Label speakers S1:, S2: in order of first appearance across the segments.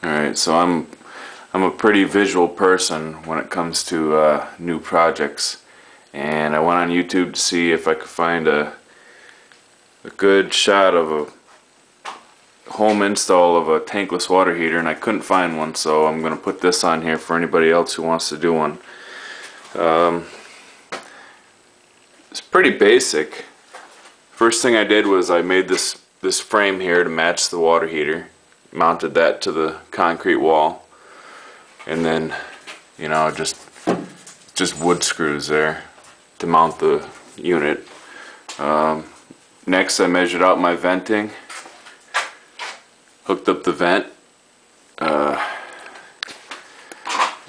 S1: All right, so I'm I'm a pretty visual person when it comes to uh, new projects, and I went on YouTube to see if I could find a a good shot of a home install of a tankless water heater, and I couldn't find one, so I'm gonna put this on here for anybody else who wants to do one. Um, it's pretty basic. First thing I did was I made this this frame here to match the water heater mounted that to the concrete wall. And then you know just just wood screws there to mount the unit. Um, next I measured out my venting hooked up the vent uh,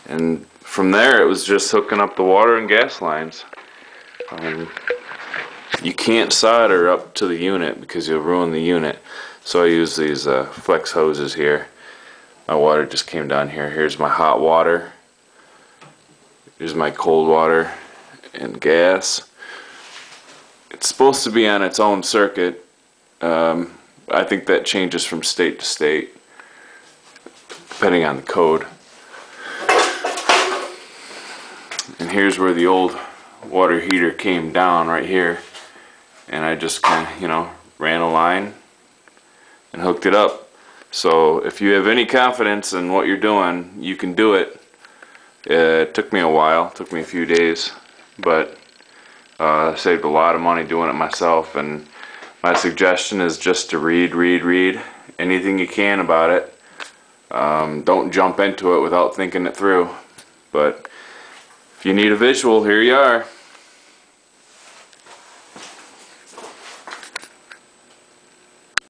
S1: and from there it was just hooking up the water and gas lines. Um, you can't solder up to the unit because you'll ruin the unit so I use these uh, flex hoses here. My water just came down here. Here's my hot water. Here's my cold water and gas. It's supposed to be on its own circuit. Um, I think that changes from state to state, depending on the code. And here's where the old water heater came down right here. And I just kind of, you know, ran a line and hooked it up. So if you have any confidence in what you're doing, you can do it. It took me a while, it took me a few days, but uh, I saved a lot of money doing it myself. And my suggestion is just to read, read, read anything you can about it. Um, don't jump into it without thinking it through. But if you need a visual, here you are.